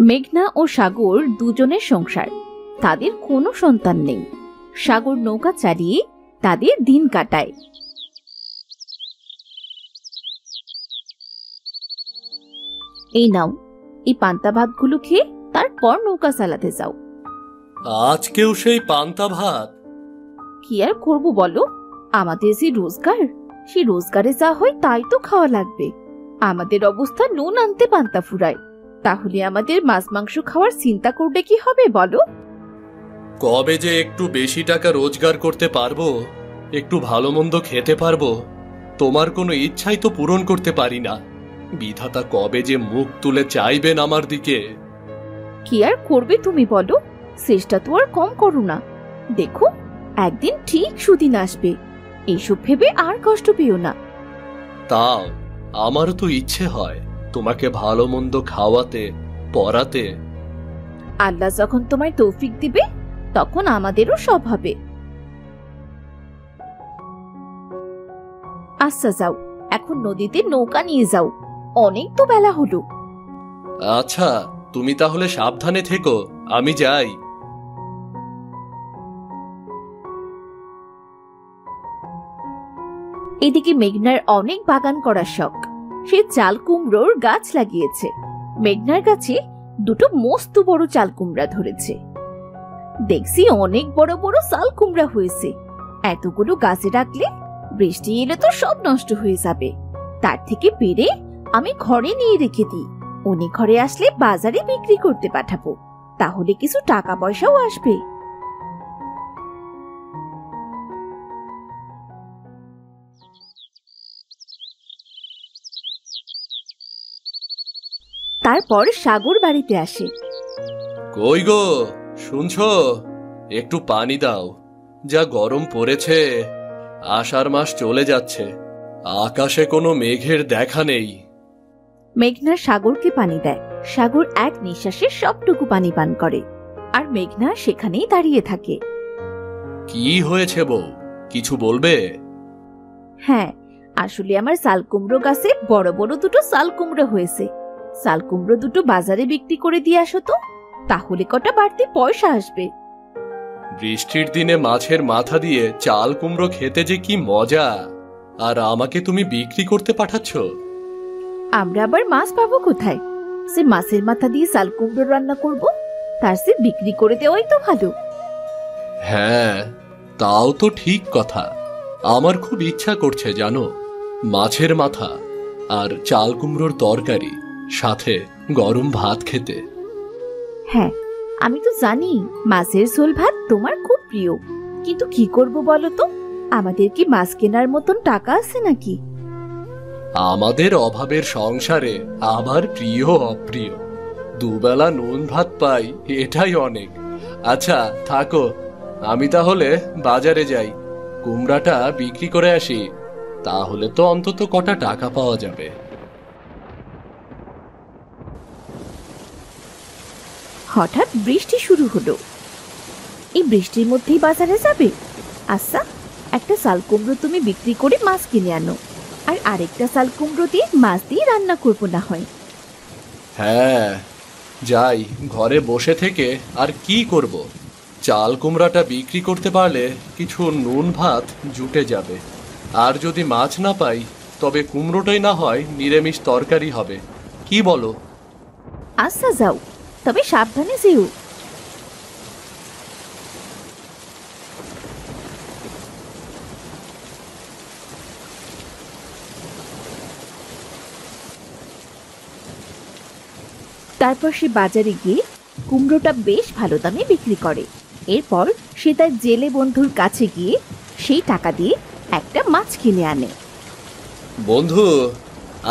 মেঘনা ও সাগর দুজনের সংসার। তাদের কোনো সন্তান নেই। সাগর নৌকা চালিয়ে তাদের দিন কাটায়। এই নাও এই পান্তা ভাতগুলো খেয়ে তারপর নৌকা চালাতে যাও। আজকেও সেই পান্তা ভাত। কি আর করব বলো? আমাদের যে রোজগার সে রোজগারে যা হয় তাই তো খাওয়া লাগবে। আমাদের অবস্থা নুন আনতে পান্তা ফুরায়। তাহলে আমাদের মাছ মাংস খাওয়ার চিন্তা করবে কি হবে বলো? কবে যে একটু বেশি টাকা রোজগার করতে পারব একটু ভালো মন্দ খেতে পারব তোমার কোনো ইচ্ছাই তো পূরণ করতে পারি না। বিধাতা কবে যে মুখ তুলে চাইবেন আমার দিকে। কি আর করবে তুমি বলো? চেষ্টা তো আর কম করো না। দেখো একদিন ঠিক সুদিন আসবে। এইসব ভেবে আর কষ্ট পেও না। তাও আমারও তো ইচ্ছে হয়। তোমাকে ভালো মন্দ খাওয়াতে পড়াতে। আল্লাহ যখন তোমায় তৌফিক দিবে তখন আমাদেরও সব হবে। আচ্ছা যাও এখন নদীতে নৌকা নিয়ে যাও। অনেক তো বেলা হলো। আচ্ছা তুমি তাহলে সাবধানে থেকো আমি যাই। এদিকে মেঘনার অনেক বাগান করার শখ। সে চাল কুমড়োর গাছ লাগিয়েছে। মেঘনার গাছে দুটো মস্ত বড় চাল কুমড়া ধরেছে। দেখছি অনেক বড় বড় চাল কুমড়া হয়েছে। এতগুলো গাছে রাখলে বৃষ্টি এলে তো সব নষ্ট হয়ে যাবে। তার থেকে পেরে আমি ঘরে নিয়ে রেখে দিই। উনি ঘরে আসলে বাজারে বিক্রি করতে পাঠাবো। তাহলে কিছু টাকা পয়সাও আসবে। তারপর সাগর বাড়িতে আসে। কই গো শুনছো? একটু পানি দাও। যা গরম পড়েছে আষাঢ় মাস চলে যাচ্ছে। আকাশে কোনো মেঘের দেখা নেই। মেঘনা সাগরকে পানি দেয়। সাগর এক নিঃশ্বাসে সবটুকু পানি পান করে। আর মেঘনা সেখানেই দাঁড়িয়ে থাকে। কি হয়েছে বউ? কিছু বলবে? হ্যাঁ আসলে আমার সালকুমড়ো গাছে বড় বড় দুটো সাল কুমড়ো হয়েছে। সাল কুমড়ো দুটো বাজারে বিক্রি করে দিয়ে আসো তো। তাহলে কটা বাড়তি পয়সা আসবে। বৃষ্টির দিনে মাছের মাথা দিয়ে চাল কুমড়ো খেতে যে কি মজা। আর আমাকে তুমি বিক্রি করতে পাঠাচ্ছ। আমরা আবার মাছ পাবো কোথায়? সে মাছের মাথা দিয়ে সাল কুমড়ো রান্না করব তার সে বিক্রি করে দেওয়াই তো ভালো। হ্যাঁ তাও তো ঠিক কথা। আমার খুব ইচ্ছা করছে জানো মাছের মাথা আর চাল কুমড়োর তরকারি। সাথে গরম ভাত খেতে। হ্যাঁ আমি তো জানি মাছের ঝোল ভাত তোমার খুব প্রিয়। কিন্তু কি করব বলো তো? আমাদের কি মাছ কেনার মতন টাকা আছে নাকি? আমাদের অভাবের সংসারে আবার প্রিয় অপ্রিয়। দুবেলা নুন ভাত পাই এটাই অনেক। আচ্ছা থাকো আমি তাহলে বাজারে যাই। কুমড়াটা বিক্রি করে আসি। তাহলে তো অন্তত কটা টাকা পাওয়া যাবে। হঠাৎ বৃষ্টি শুরু হলো। এই বৃষ্টির মধ্যেই বাজারে যাবে? আচ্ছা একটা শাল কুমড়ো তুমি বিক্রি করে মাছ কিনে আনো আর আরেকটা শাল কুমড়ো দিয়ে মাছ দিয়ে রান্না করব না হয়। হ্যাঁ যাই ঘরে বসে থেকে আর কি করব? চাল কুমড়াটা বিক্রি করতে পারলে কিছু নুন ভাত জুটে যাবে। আর যদি মাছ না পাই তবে কুমড়োটাই না হয় নিরামিষ তরকারি হবে। কি বলো? আচ্ছা যাও। তবে সাবধানে যেও। তারপর সে বাজারে গিয়ে কুমড়োটা বেশ ভালো দামে বিক্রি করে। এরপর সে তার জেলে বন্ধুর কাছে গিয়ে সেই টাকা দিয়ে একটা মাছ কিনে আনে। বন্ধু,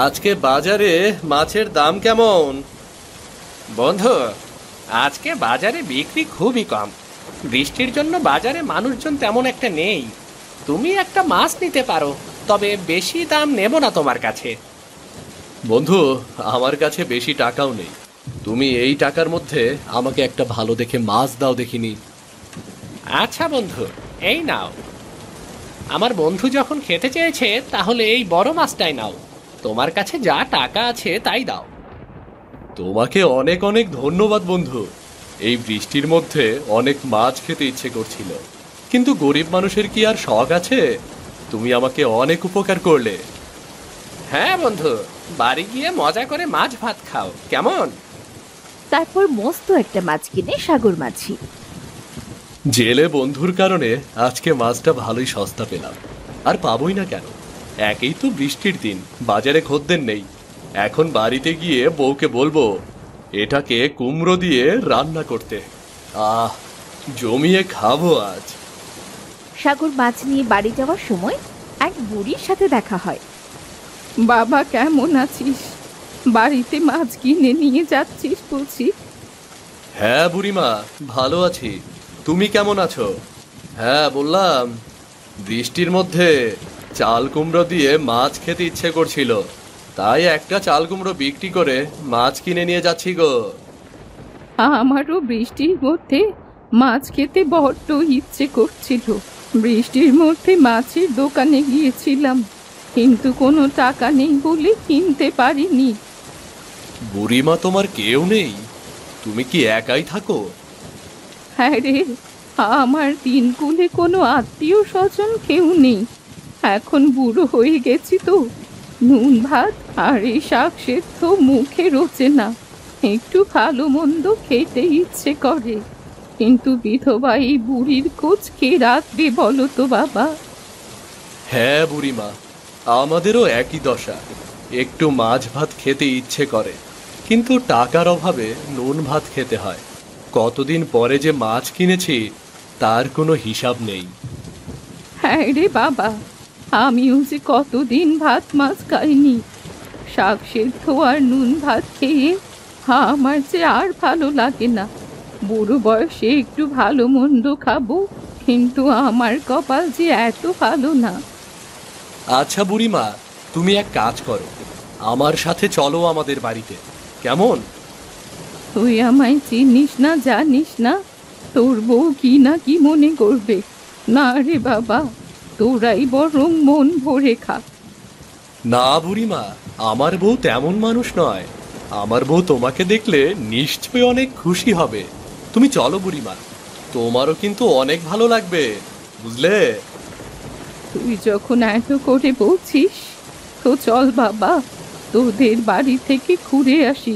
আজকে বাজারে মাছের দাম কেমন? বন্ধু আজকে বাজারে বিক্রি খুবই কম। বৃষ্টির জন্য বাজারে মানুষজন তেমন একটা নেই। তুমি একটা মাছ নিতে পারো তবে বেশি দাম নেব না তোমার কাছে। বন্ধু আমার কাছে বেশি টাকাও নেই। তুমি এই টাকার মধ্যে আমাকে একটা ভালো দেখে মাছ দাও দেখিনি। আচ্ছা বন্ধু এই নাও। আমার বন্ধু যখন খেতে চেয়েছে তাহলে এই বড় মাছটাই নাও। তোমার কাছে যা টাকা আছে তাই দাও। তোমাকে অনেক অনেক ধন্যবাদ বন্ধু। এই বৃষ্টির মধ্যে অনেক মাছ খেতে ইচ্ছে করছিল। কিন্তু গরিব মানুষের কি আর শখ আছে? তুমি আমাকে অনেক উপকার করলে। হ্যাঁ বন্ধু। বাড়ি গিয়ে মজা করে মাছ ভাত খাও। কেমন? তারপর মস্ত একটা মাছ কিনে সাগর মাছি। জেলে বন্ধুর কারণে আজকে মাছটা ভালোই সস্তা পেলাম। আর পাবোই না কেন? একেই তো বৃষ্টির দিন। বাজারে খদ্দের নেই। এখন বাড়িতে গিয়ে বউকে বলব এটাকে কুমড়ো দিয়ে রান্না করতে। আহ জমিয়ে খাব আজ। সাগর মাছ নিয়ে বাড়ি যাওয়ার সময় এক বুড়ির সাথে দেখা হয়। বাবা কেমন আছিস? বাড়িতে মাছ কিনে নিয়ে যাচ্ছিস বলছি। হ্যাঁ বুড়িমা ভালো আছি। তুমি কেমন আছো? হ্যাঁ বললাম বৃষ্টির মধ্যে চাল কুমড়ো দিয়ে মাছ খেতে ইচ্ছে করছিল। তাই একটা চাল কুমড়ো বিক্রি করে মাছ কিনে নিয়ে যাচ্ছি গো। আমারও বৃষ্টির মধ্যে মাছ খেতে বড্ড ইচ্ছে করছিল। বৃষ্টির মধ্যে মাছের দোকানে গিয়েছিলাম কিন্তু কোনো টাকা নেই বলে কিনতে পারিনি। বুড়িমা তোমার কেউ নেই? তুমি কি একাই থাকো? হ্যাঁ রে আমার তিন কুলে কোনো আত্মীয় স্বজন কেউ নেই। এখন বুড়ো হয়ে গেছি তো। নুন ভাত আর এই শাক সেদ্ধ মুখে রোচে না একটু ভালো মন্দ খেতে ইচ্ছে করে। কিন্তু বিধবা এই বুড়ির খোঁজ কে রাখবে বলো তো বাবা? হ্যাঁ বুড়িমা আমাদেরও একই দশা। একটু মাছ ভাত খেতে ইচ্ছে করে কিন্তু টাকার অভাবে নুন ভাত খেতে হয়। কতদিন পরে যে মাছ কিনেছি তার কোনো হিসাব নেই। হ্যাঁ রে বাবা আমিও যে কতদিন ভাত মাছ খাইনি শাক সেদ্ধ আর নুন ভাত খেয়ে আমার যে আর ভালো লাগে না। বুড়ো বয়সে একটু ভালো মন্দ খাব কিন্তু আমার কপাল যে এত ভালো না। আচ্ছা বুড়িমা তুমি এক কাজ করো আমার সাথে চলো আমাদের বাড়িতে। কেমন? তুই আমায় চিনিস না জানিস না তোর বউ কি না কি মনে করবে? না রে বাবা। তোরাই বরং মন ভরে খা। না বুড়িমা আমার বউ তেমন মানুষ নয়। আমার বউ তোমাকে দেখলে নিশ্চয়ই অনেক খুশি হবে। তুমি চলো বুড়িমা তোমারও কিন্তু অনেক ভালো লাগবে বুঝলে? তুই যখন এত করে বলছিস তো চল বাবা তোদের বাড়ি থেকে ঘুরে আসি।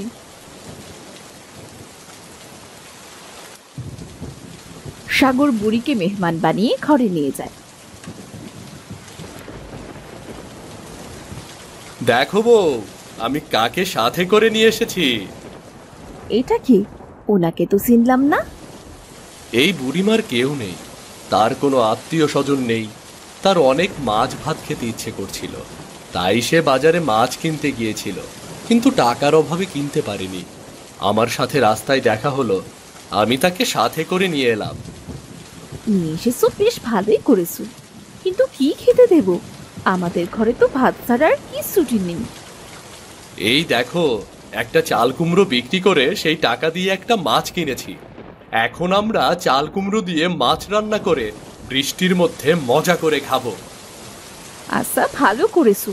সাগর বুড়িকে মেহমান বানিয়ে ঘরে নিয়ে যায়। দেখো বউ আমি কাকে সাথে করে নিয়ে এসেছি? এটা কি? ওনাকে তো চিনলাম না। এই বুড়িমার কেউ নেই। তার কোনো আত্মীয় স্বজন নেই। তার অনেক মাছ ভাত খেতে ইচ্ছে করছিল। তাই সে বাজারে মাছ কিনতে গিয়েছিল। কিন্তু টাকার অভাবে কিনতে পারেনি। আমার সাথে রাস্তায় দেখা হলো। আমি তাকে সাথে করে নিয়ে এলাম। নিয়ে এসেছ বেশ ভালোই করেছ। কিন্তু কি খেতে দেব? আমাদের ঘরে তো ভাত ছাড়ার আর কিচ্ছুটি নেই। এই দেখো একটা চাল কুমড়ো বিক্রি করে সেই টাকা দিয়ে একটা মাছ কিনেছি। এখন আমরা চাল কুমড়ো দিয়ে মাছ রান্না করে বৃষ্টির মধ্যে মজা করে খাব। আচ্ছা ভালো করেছ।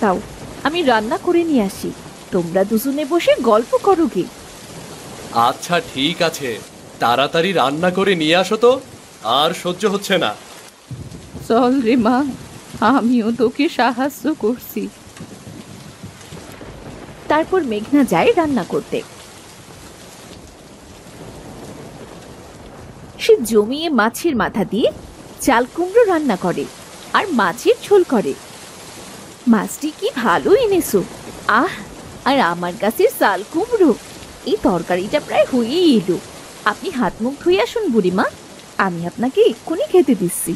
দাও আমি রান্না করে নিয়ে আসি। তোমরা দুজনে বসে গল্প করো গে। আচ্ছা ঠিক আছে। তাড়াতাড়ি রান্না করে নিয়ে আসো তো আর সহ্য হচ্ছে না। চল রে মা আমিও তোকে সাহায্য করছি। তারপর মেঘনা যায় রান্না করতে। সে জমিয়ে মাছের মাথা দিয়ে চাল কুমড়ো রান্না করে আর মাছের ঝোল করে। মাছটি কি ভালো এনেছো? আহ, আর আমার কাছে চাল কুমড়ো। এই তরকারিটা প্রায় হয়েই এলো। আপনি হাত মুখ ধুয়ে আসুন বুড়িমা। আমি আপনাকে এক্ষুনি খেতে দিচ্ছি।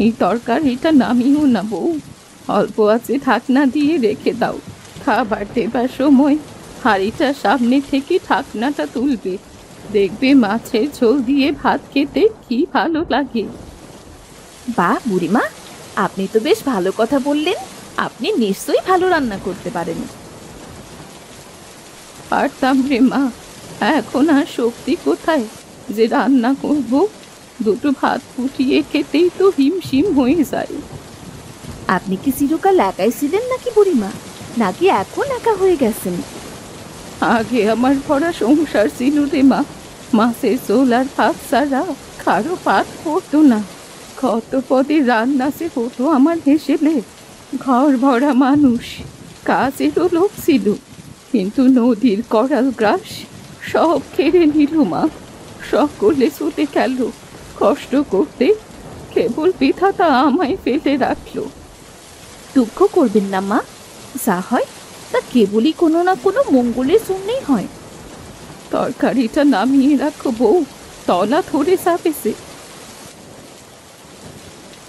এই তরকারিটা নামিও না বউ। অল্প আছে ঢাকনা দিয়ে রেখে দাও। খাবার দেবার সময় হাঁড়িটা সামনে থেকে ঢাকনাটা তুলবে। দেখবে মাছের ঝোল দিয়ে ভাত খেতে কি ভালো লাগে। বাহ বুড়িমা আপনি তো বেশ ভালো কথা বললেন। আপনি নিশ্চয়ই ভালো রান্না করতে পারেন। পারতাম রে মা। এখন আর শক্তি কোথায়? যে রান্না করব দুটো ভাত ফুটিয়ে খেতেই তো হিমশিম হয়ে যায়। আপনি কি চিরকাল একাই ছিলেন নাকি বুড়িমা? নাকি এখন একা হয়ে গেছেন? আগে আমার ভরা সংসার ছিল রে মা। মাছের চোল আর ভাত ছাড়া কারও পাত পড়তো না। কত পদে রান্না সে হতো আমার হেসেলে ঘর ভরা মানুষ কাজেরও লোক ছিল। কিন্তু নদীর করাল গ্রাস সব কেড়ে নিল মা। সকলে ছুটে গেল। কষ্ট করতে কেবল বিধাতা আমায় ফেলে রাখল। দুঃখ করবেন না মা। যা হয় তা কেবলই কোনো না কোনো মঙ্গলের জন্যই হয়। তরকারিটা নামিয়ে রাখো বউ তলা ধরে চাপেছে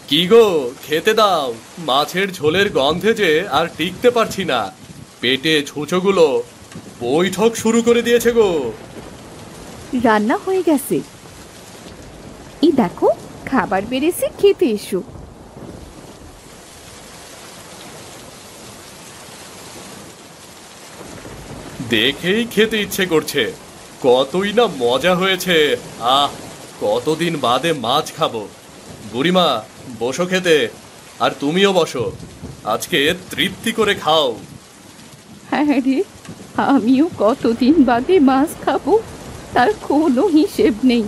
কি গো খেতে দাও। মাছের ঝোলের গন্ধে যে আর টিকতে পারছি না। পেটে ছুঁচোগুলো বৈঠক শুরু করে দিয়েছে গো। রান্না হয়ে গেছে। এই দেখো খাবার বেড়েছে খেতে এসো। দেখেই খেতে ইচ্ছে করছে। কতই না মজা হয়েছে। আহ কতদিন বাদে মাছ খাব। বুড়িমা বসো খেতে আর তুমিও বসো। আজকে তৃপ্তি করে খাও। হ্যাঁ রে আমিও কতদিন বাদে মাছ খাব তার কোনো হিসেব নেই।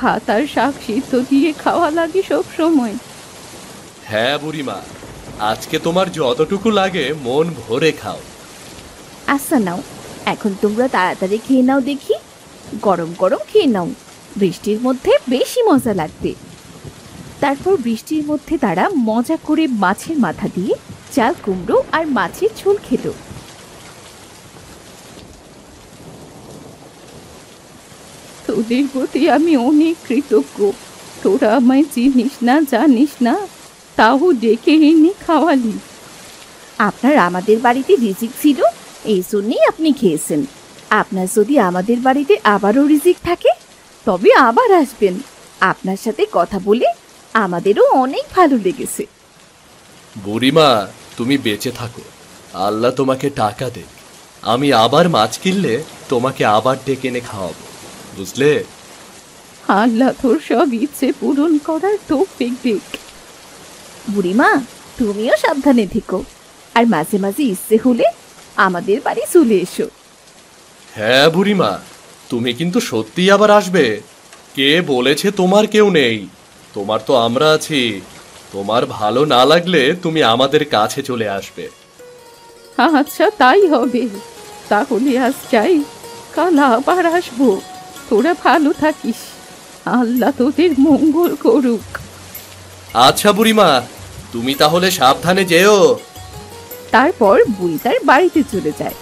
ভাত আর শাক সিদ্ধ দিয়ে খাওয়া লাগে সব সময়। হ্যাঁ বুড়িমা আজকে তোমার যতটুকু লাগে মন ভরে খাও। আচ্ছা নাও এখন তোমরা তাড়াতাড়ি খেয়ে নাও দেখি। গরম গরম খেয়ে নাও বৃষ্টির মধ্যে বেশি মজা লাগবে। তারপর বৃষ্টির মধ্যে তারা মজা করে মাছের মাথা দিয়ে চাল কুমড়ো আর মাছের ঝোল খেত তোদের প্রতি আমি অনেক কৃতজ্ঞ। তোরা আমায় চিনিস না জানিস না? তাও ডেকে এনে খাওয়ালি। আপনার আমাদের বাড়িতে রিজিক ছিল এই জন্যই আপনি খেয়েছেন। আপনার যদি আমাদের বাড়িতে আবারও রিজিক থাকে তবে আবার আসবেন। আপনার সাথে কথা বলে আমাদেরও অনেক ভালো লেগেছে। বুড়িমা তুমি বেঁচে থাকো। আল্লাহ তোমাকে টাকা দে আমি আবার মাছ কিনলে তোমাকে আবার ডেকে এনে খাওয়াবো। বুঝলে? আল্লাহ তোর সব ইচ্ছে পূরণ করার তৌফিক দিক। বুড়িমা তুমিও সাবধানে থেকো। আর মাঝে মাঝে ইচ্ছে হলে আমাদের বাড়ি চলে এসো। হ্যাঁ বুড়িমা তুমি কিন্তু সত্যিই আবার আসবে। কে বলেছে তোমার কেউ নেই? তোমার তো আমরা আছি। তোমার ভালো না লাগলে তুমি আমাদের কাছে চলে আসবে। আচ্ছা তাই হবে। তাহলে আজ যাই কাল আবার আসব। তোরা ভালো থাকিস। আল্লাহ তোদের মঙ্গল করুক। আচ্ছা বুড়িমা তুমি তাহলে সাবধানে যেও। তারপর বুড়ি তার বাড়িতে চলে যায়।